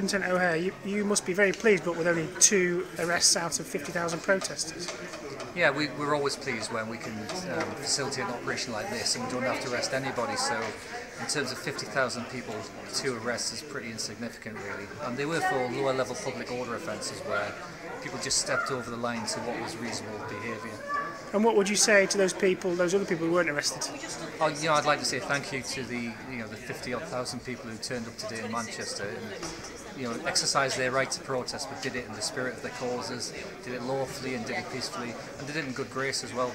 Superintendent O'Hare, you, you must be very pleased, but with only two arrests out of 50,000 protesters. Yeah, we, we're always pleased when we can um, facilitate an operation like this and we don't have to arrest anybody. So, in terms of 50,000 people, two arrests is pretty insignificant, really. And they were for lower level public order offences where people just stepped over the line to what was reasonable behaviour. And what would you say to those people, those other people who weren't arrested? Oh, you know, I'd like to say thank you to the you know the 50 odd thousand people who turned up today in Manchester and you know exercised their right to protest, but did it in the spirit of their causes, did it lawfully and did it peacefully, and did it in good grace as well.